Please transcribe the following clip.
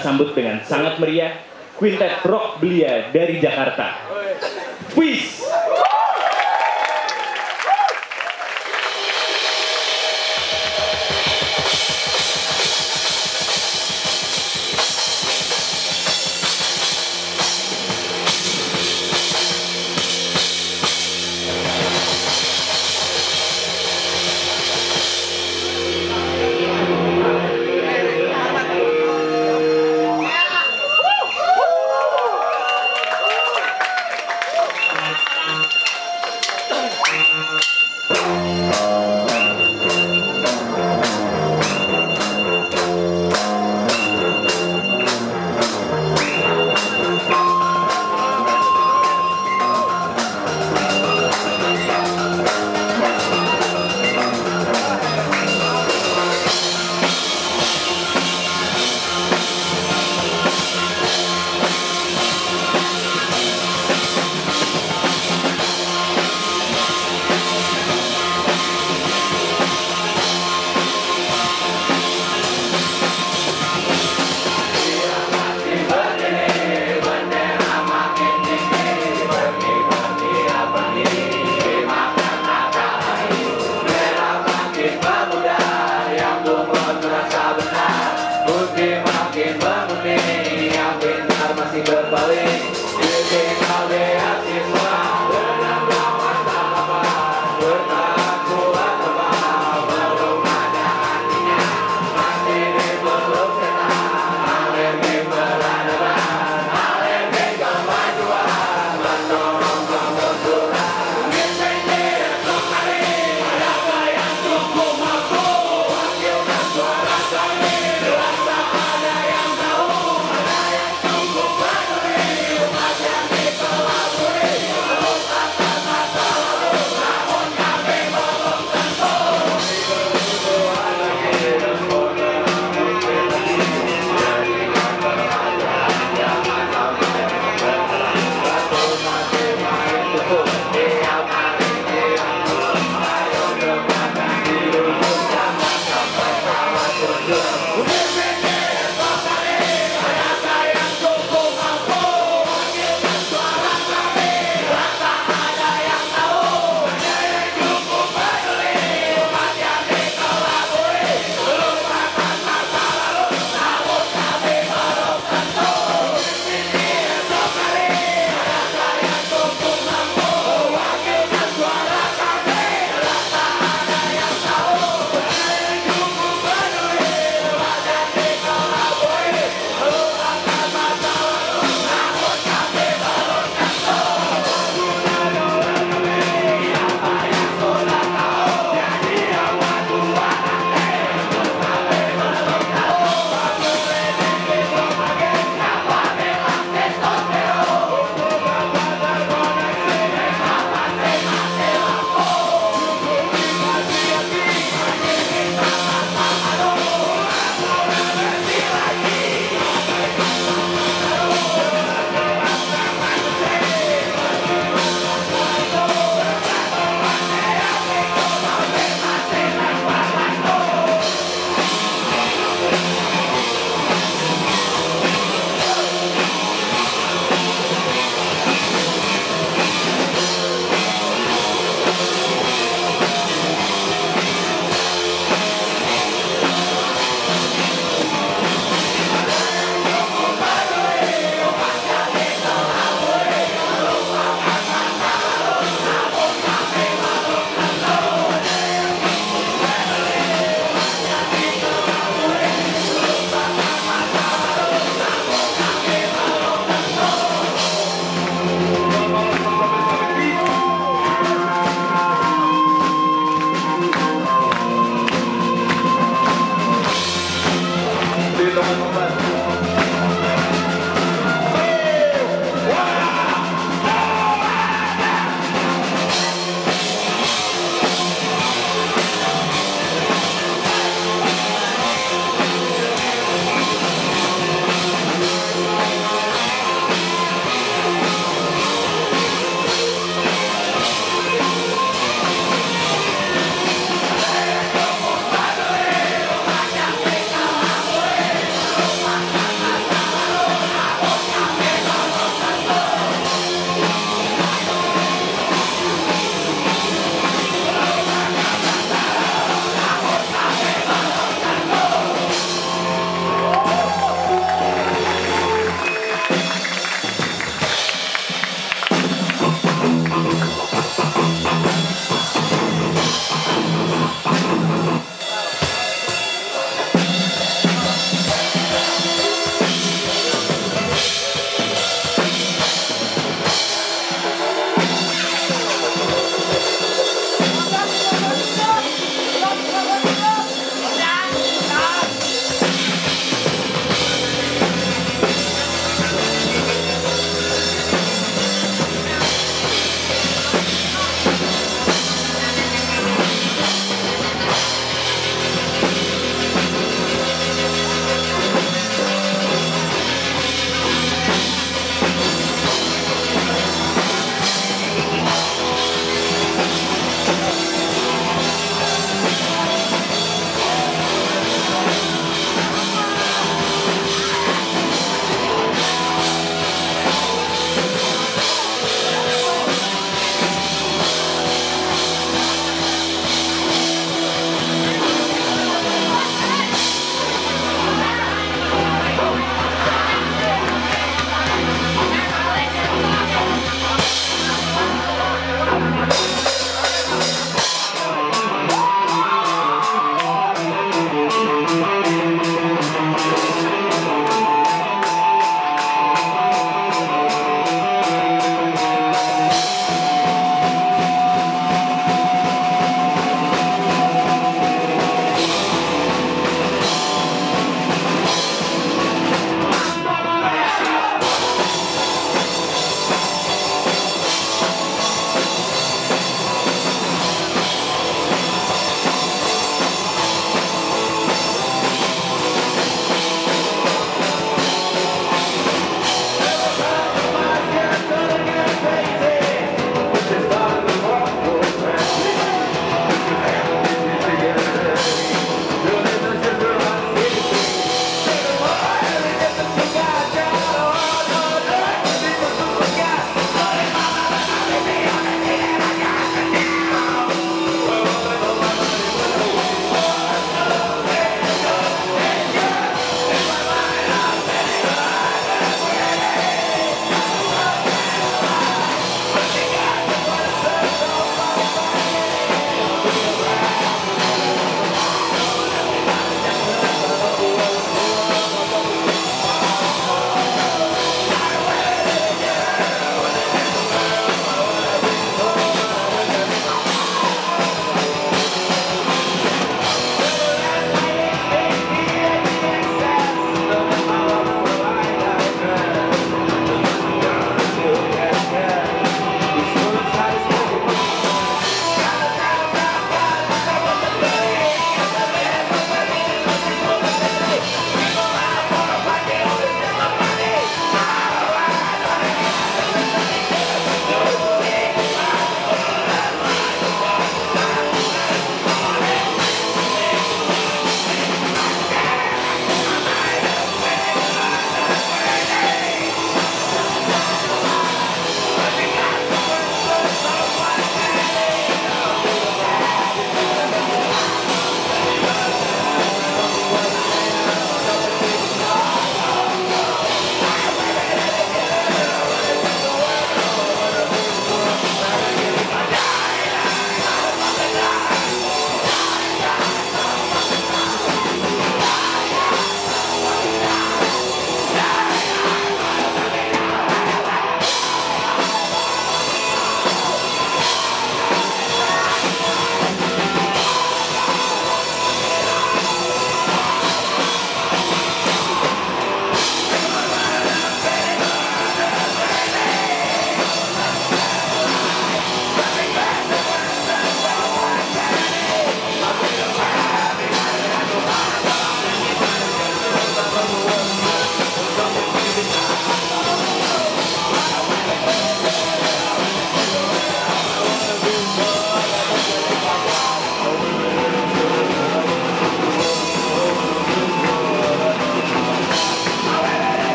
sambut dengan sangat meriah Quintet Rock Belia dari Jakarta. Peace. Obrigado,